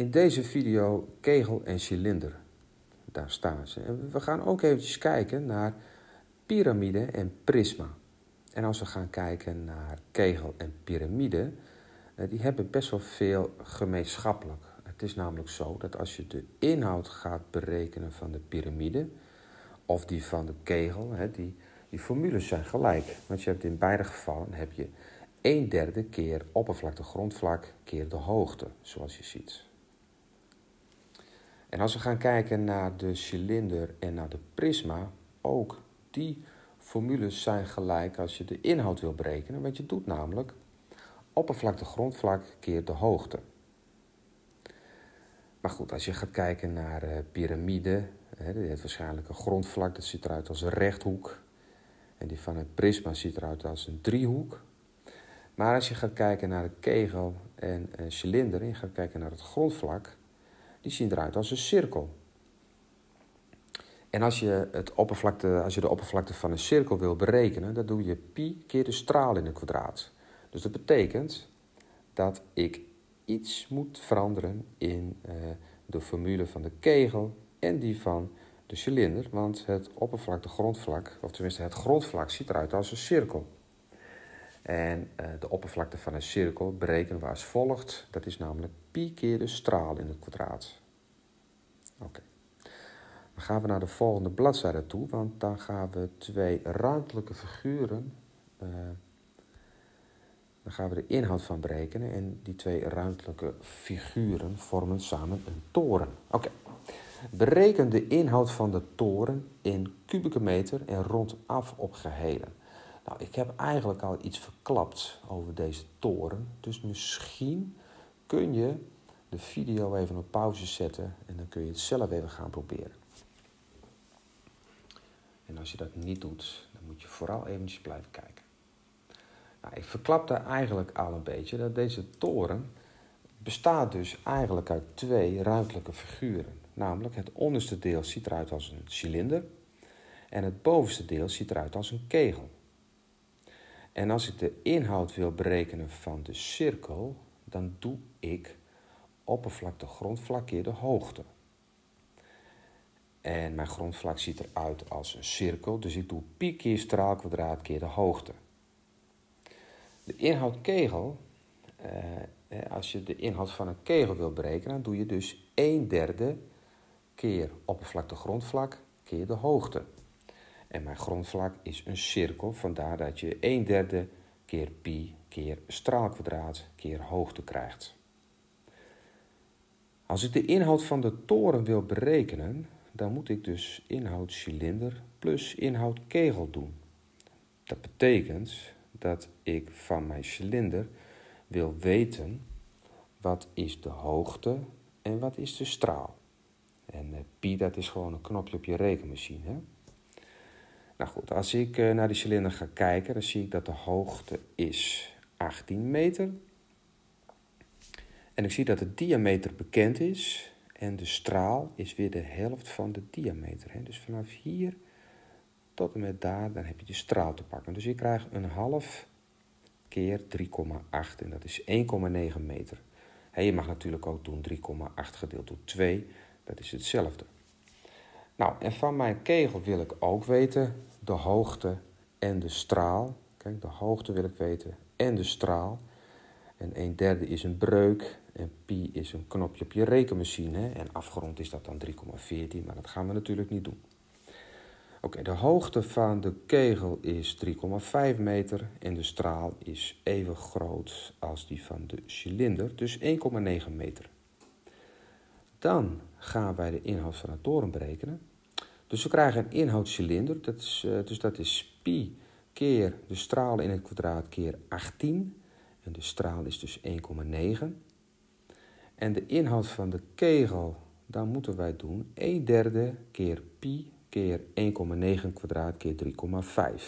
In deze video kegel en cilinder. Daar staan ze. En we gaan ook eventjes kijken naar piramide en prisma. En als we gaan kijken naar kegel en piramide, eh, die hebben best wel veel gemeenschappelijk. Het is namelijk zo dat als je de inhoud gaat berekenen van de piramide of die van de kegel, die, die formules zijn gelijk. Want je hebt in beide gevallen heb je 1 derde keer oppervlakte grondvlak keer de hoogte, zoals je ziet. En als we gaan kijken naar de cilinder en naar de prisma, ook die formules zijn gelijk als je de inhoud wil berekenen. Want je doet namelijk oppervlakte grondvlak keer de hoogte. Maar goed, als je gaat kijken naar uh, piramide, die heeft waarschijnlijk een grondvlak, dat ziet eruit als een rechthoek. En die van het prisma ziet eruit als een driehoek. Maar als je gaat kijken naar de kegel en een cilinder en je gaat kijken naar het grondvlak, die zien eruit als een cirkel. En als je, het oppervlakte, als je de oppervlakte van een cirkel wil berekenen, dan doe je pi keer de straal in het kwadraat. Dus dat betekent dat ik iets moet veranderen in uh, de formule van de kegel en die van de cilinder. Want het oppervlakte grondvlak, of tenminste het grondvlak, ziet eruit als een cirkel. En uh, de oppervlakte van een cirkel berekenen we als volgt. Dat is namelijk pi keer de straal in het kwadraat. Oké. Dan gaan we naar de volgende bladzijde toe, want dan gaan we twee ruimtelijke figuren. Uh, dan gaan we de inhoud van berekenen en die twee ruimtelijke figuren vormen samen een toren. Oké. Bereken de inhoud van de toren in kubieke meter en rondaf op gehelen. Nou, ik heb eigenlijk al iets verklapt over deze toren. Dus misschien kun je de video even op pauze zetten en dan kun je het zelf even gaan proberen. En als je dat niet doet, dan moet je vooral eventjes blijven kijken. Nou, ik verklapte eigenlijk al een beetje dat deze toren bestaat dus eigenlijk uit twee ruimtelijke figuren. Namelijk het onderste deel ziet eruit als een cilinder en het bovenste deel ziet eruit als een kegel. En als ik de inhoud wil berekenen van de cirkel, dan doe ik oppervlakte grondvlak keer de hoogte. En mijn grondvlak ziet eruit als een cirkel, dus ik doe pi keer straalkwadraat keer de hoogte. De inhoud kegel, eh, als je de inhoud van een kegel wil berekenen, dan doe je dus 1 derde keer oppervlakte grondvlak keer de hoogte. En mijn grondvlak is een cirkel, vandaar dat je 1 derde keer pi keer straalkwadraat keer hoogte krijgt. Als ik de inhoud van de toren wil berekenen, dan moet ik dus inhoud cilinder plus inhoud kegel doen. Dat betekent dat ik van mijn cilinder wil weten wat is de hoogte en wat is de straal. En eh, pi dat is gewoon een knopje op je rekenmachine. Hè? Nou goed, als ik eh, naar die cilinder ga kijken, dan zie ik dat de hoogte is 18 meter. En ik zie dat de diameter bekend is. En de straal is weer de helft van de diameter. Dus vanaf hier tot en met daar, dan heb je de straal te pakken. Dus ik krijg een half keer 3,8 en dat is 1,9 meter. je mag natuurlijk ook doen 3,8 gedeeld door 2, dat is hetzelfde. Nou, en van mijn kegel wil ik ook weten de hoogte en de straal. Kijk, de hoogte wil ik weten en de straal. En een derde is een breuk en pi is een knopje op je rekenmachine. En afgerond is dat dan 3,14, maar dat gaan we natuurlijk niet doen. Oké, de hoogte van de kegel is 3,5 meter en de straal is even groot als die van de cilinder, dus 1,9 meter. Dan gaan wij de inhoud van de toren berekenen. Dus we krijgen een inhoudcilinder, dat is, uh, dus dat is pi keer de straal in het kwadraat keer 18. En de straal is dus 1,9. En de inhoud van de kegel, dan moeten wij doen 1 derde keer pi keer 1,9 kwadraat keer 3,5. Nou,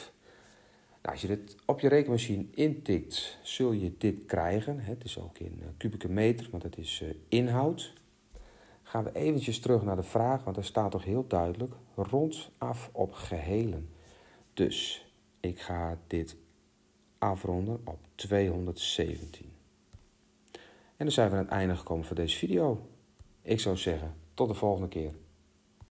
als je dit op je rekenmachine intikt, zul je dit krijgen. Het is ook in eh, kubieke meter, want het is uh, inhoud gaan we eventjes terug naar de vraag, want er staat toch heel duidelijk rondaf op gehelen. Dus ik ga dit afronden op 217. En dan zijn we aan het einde gekomen van deze video. Ik zou zeggen, tot de volgende keer.